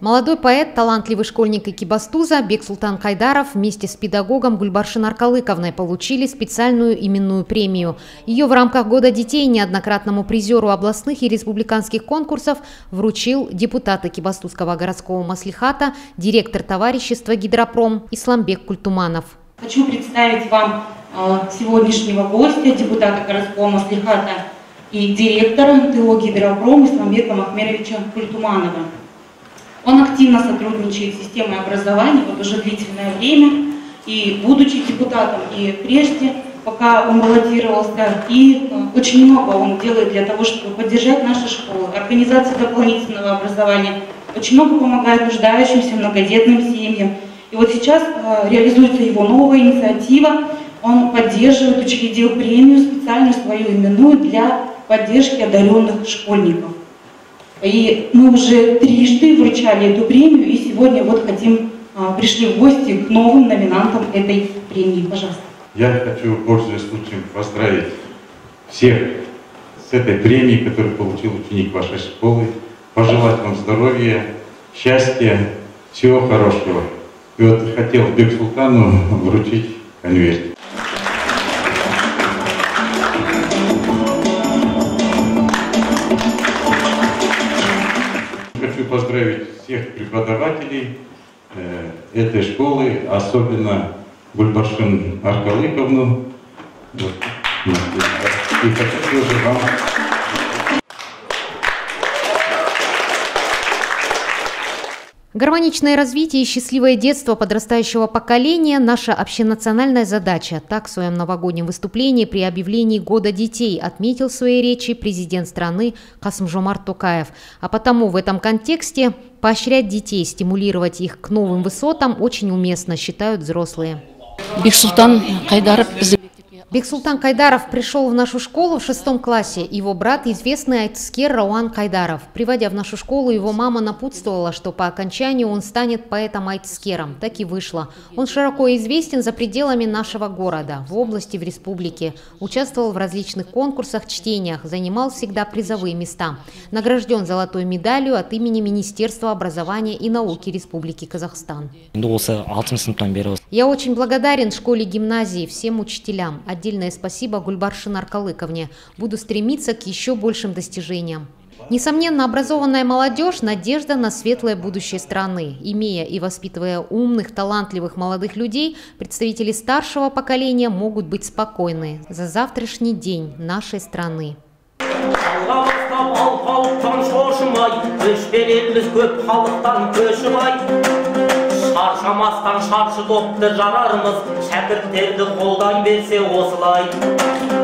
Молодой поэт, талантливый школьник Экибастуза Бексултан Кайдаров вместе с педагогом Гульбаршин Аркалыковной получили специальную именную премию. Ее в рамках Года детей неоднократному призеру областных и республиканских конкурсов вручил депутат Экибастузского городского маслихата, директор товарищества «Гидропром» Исламбек Культуманов. Хочу представить вам э, сегодняшнего гостя, депутата городского маслихата и директора МТО «Гидропром» Исламбека Махмеровича Культуманова. Он активно сотрудничает с системой образования вот уже длительное время, и будучи депутатом, и прежде, пока он баллотировался, и э, очень много он делает для того, чтобы поддержать наши школы, организацию дополнительного образования, очень много помогает нуждающимся многодетным семьям. И вот сейчас э, реализуется его новая инициатива, он поддерживает, учредил премию специальную свою именную для поддержки одаренных школьников. И мы уже трижды вручали эту премию, и сегодня вот хотим, а, пришли в гости к новым номинантам этой премии. Пожалуйста. Я хочу, пользуясь случаем, поздравить всех с этой премией, которую получил ученик вашей школы, пожелать вам здоровья, счастья, всего хорошего. И вот хотел Бек Султану вручить конверт. Поздравить всех преподавателей э, этой школы, особенно Гульбаршин Аркалыковну. И хочу тоже вам Гармоничное развитие и счастливое детство подрастающего поколения – наша общенациональная задача. Так в своем новогоднем выступлении при объявлении Года детей отметил в своей речи президент страны Касымжомар Токаев. А потому в этом контексте поощрять детей, стимулировать их к новым высотам очень уместно, считают взрослые. Бексултан Кайдаров Бексултан Кайдаров пришел в нашу школу в шестом классе. Его брат – известный айтскер Рауан Кайдаров. Приводя в нашу школу, его мама напутствовала, что по окончанию он станет поэтом-айтскером. Так и вышло. Он широко известен за пределами нашего города, в области, в республике. Участвовал в различных конкурсах, чтениях, занимал всегда призовые места. Награжден золотой медалью от имени Министерства образования и науки Республики Казахстан. Я очень благодарен школе-гимназии, всем учителям. Отдельное спасибо Гульбаршин Аркалыковне. Буду стремиться к еще большим достижениям. Несомненно, образованная молодежь – надежда на светлое будущее страны. Имея и воспитывая умных, талантливых молодых людей, представители старшего поколения могут быть спокойны за завтрашний день нашей страны. Шаршамастан шаршы допты жарармыз шәкірттерді қолдай берсе осылай